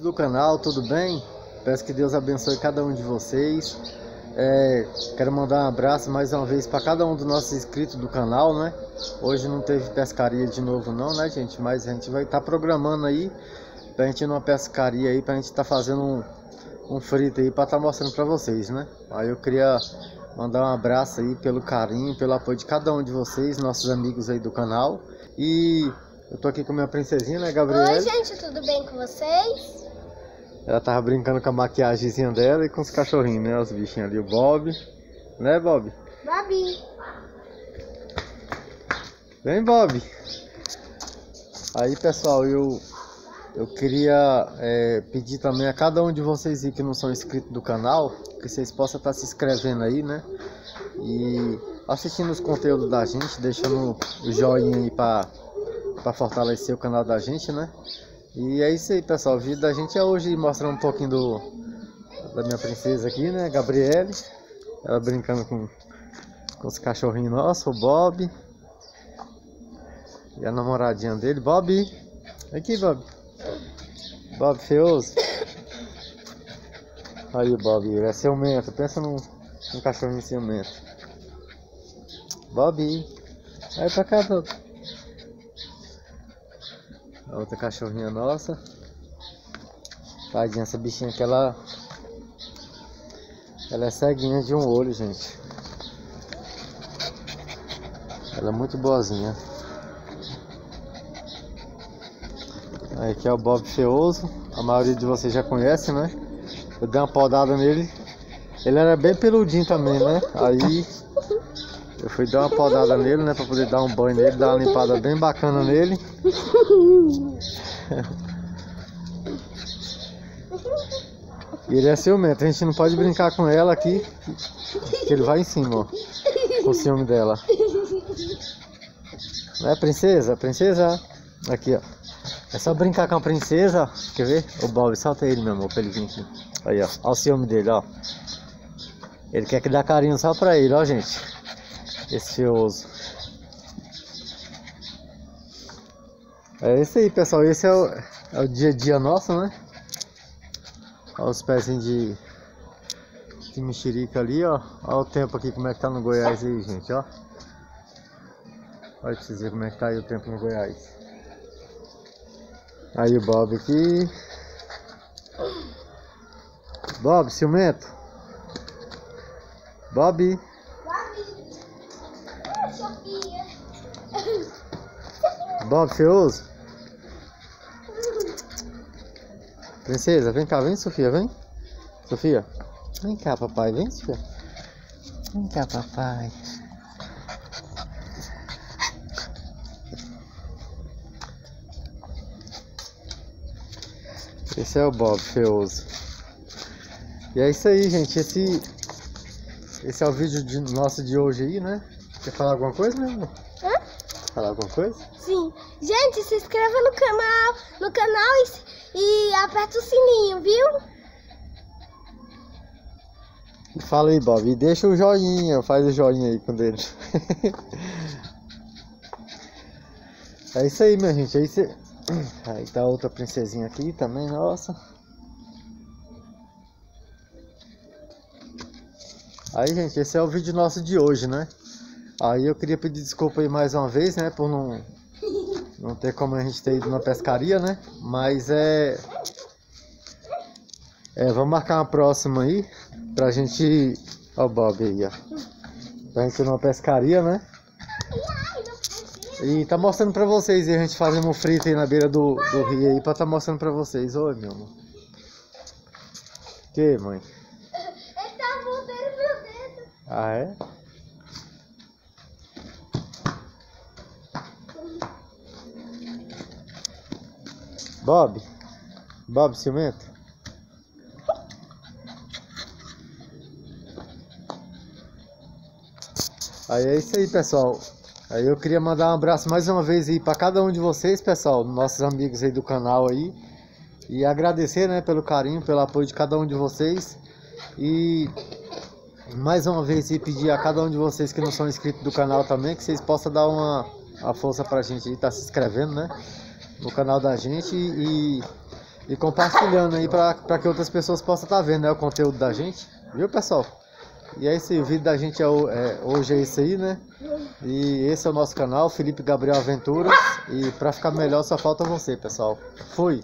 do canal, tudo bem? Peço que Deus abençoe cada um de vocês. É, quero mandar um abraço mais uma vez para cada um dos nossos inscritos do canal, né? Hoje não teve pescaria de novo não, né, gente? Mas a gente vai estar tá programando aí pra gente ir numa pescaria aí, pra gente estar tá fazendo um, um frito aí para estar tá mostrando para vocês, né? Aí eu queria mandar um abraço aí pelo carinho, pelo apoio de cada um de vocês, nossos amigos aí do canal. E eu tô aqui com minha princesinha, né, Gabriela? Oi, gente, tudo bem com vocês? Ela tava brincando com a maquiagemzinha dela e com os cachorrinhos, né? Os bichinhos ali, o Bob. Né, Bob? Bob. Vem, Bob. Aí, pessoal, eu eu queria é, pedir também a cada um de vocês que não são inscritos do canal, que vocês possam estar se inscrevendo aí, né? E assistindo os conteúdos da gente, deixando o joinha aí para fortalecer o canal da gente, né? E é isso aí, pessoal. O vídeo da gente é hoje mostrar um pouquinho do, da minha princesa aqui, né? Gabriele. Ela brincando com, com os cachorrinhos nossos, o Bob. E a namoradinha dele, Bob. Aqui, Bob. Bob feioso. Aí o Bob, ele é ciumento. Pensa num, num cachorrinho ciumento. Bob. Vai pra cá, Bob. A outra cachorrinha nossa. Tadinha, essa bichinha que ela. Ela é ceguinha de um olho, gente. Ela é muito boazinha. Aí aqui é o Bob Feoso. A maioria de vocês já conhece, né? Eu dei uma podada nele. Ele era bem peludinho também, né? Aí eu fui dar uma podada nele, né? Pra poder dar um banho nele, dar uma limpada bem bacana nele. E ele é ciumento, a gente não pode brincar com ela aqui, que ele vai em cima, ó. Com o ciúme dela. Né, princesa? Princesa? Aqui, ó. É só brincar com a princesa. Quer ver? O Bob, solta ele, meu amor, pra ele vir aqui. Aí, ó. Olha o ciúme dele, ó. Ele quer que dá carinho só pra ele, ó, gente. Esse feioso. É isso aí, pessoal. Esse é o, é o dia a dia nosso, né? Olha os pezinhos de, de mexerica ali, ó. Olha o tempo aqui, como é que tá no Goiás aí, gente, ó. Olha pra vocês verem como é que tá aí o tempo no Goiás. Aí o Bob aqui. Bob, ciumento. Bob. Bob feioso. Princesa, vem cá, vem Sofia, vem. Sofia. Vem cá, papai, vem Sofia. Vem cá, papai. Esse é o Bob feioso. E é isso aí, gente. Esse, esse é o vídeo de, nosso de hoje aí, né? Quer falar alguma coisa, meu amor? Hã? Falar alguma coisa? Sim. Gente, se inscreva no canal, no canal e, e aperta o sininho, viu? Fala aí, Bob. E deixa o joinha, faz o joinha aí com o dedo. é isso aí, minha gente. É isso aí. Aí tá outra princesinha aqui também, nossa. Aí, gente, esse é o vídeo nosso de hoje, né? Aí eu queria pedir desculpa aí mais uma vez, né? Por não, não ter como a gente ter ido na pescaria, né? Mas é... É, vamos marcar uma próxima aí. Pra gente... Ó o Bob aí, ó. Pra gente ir numa pescaria, né? E tá mostrando pra vocês aí, a gente fazendo um frito aí na beira do, do rio aí, pra tá mostrando pra vocês. Oi, meu amor. Que, mãe? Ele tá voltando meu dedo. Ah, é? Bob? Bob Ciumento? Aí é isso aí, pessoal. Aí eu queria mandar um abraço mais uma vez aí para cada um de vocês, pessoal, nossos amigos aí do canal aí. E agradecer, né, pelo carinho, pelo apoio de cada um de vocês. E mais uma vez aí pedir a cada um de vocês que não são inscritos do canal também, que vocês possam dar uma, uma força pra gente aí, tá se inscrevendo, né, no canal da gente e e compartilhando aí para que outras pessoas possam estar tá vendo né, o conteúdo da gente. Viu, pessoal? E é esse vídeo da gente é, é, hoje é esse aí, né? E esse é o nosso canal, Felipe Gabriel Aventuras. E para ficar melhor só falta você, pessoal. Fui!